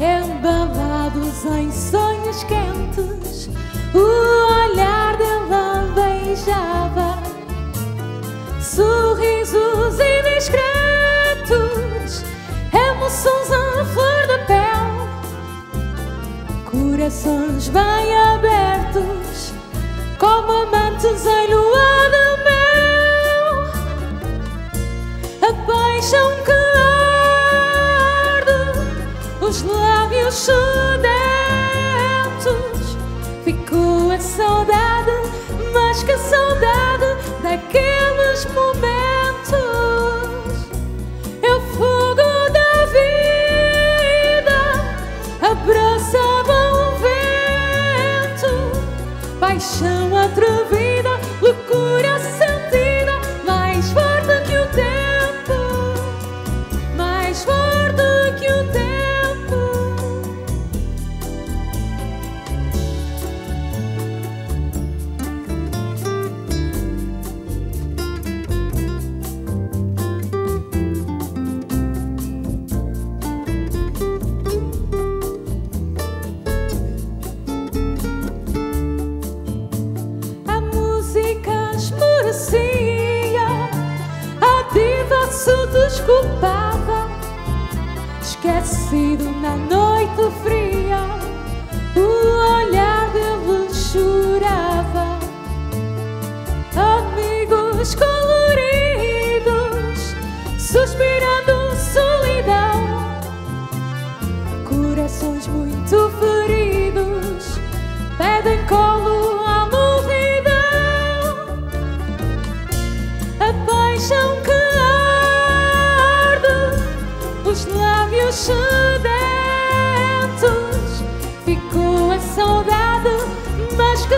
embalados em sonhos quentes, o olhar dela beijava, sorrisos indiscretos, emoções à flor da pele, corações bem abertos, como amantes em luar. Suave o Ficou a saudade Mas que saudade. escutava, esquecido na noite fria, o olhar dele chorava. Amigos coloridos, suspirando solidão, corações muito felizes.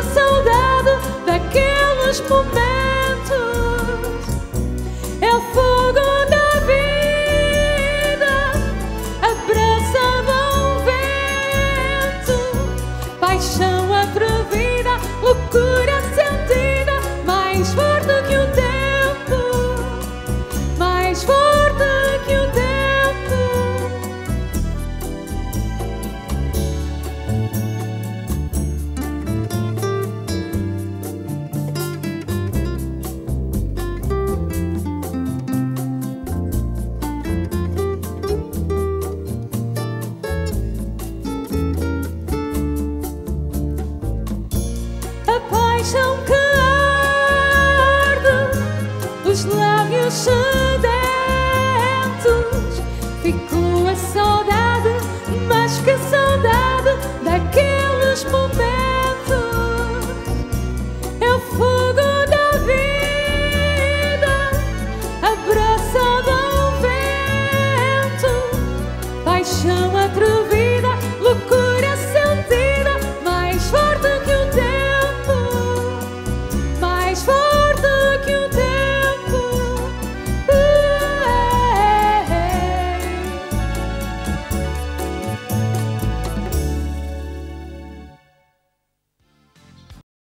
saudade daqueles momentos. É o fogo da vida, abraça-me ao vento, paixão atrevida, loucura sentida, mais forte. saudade, mas que saudade daqueles momentos.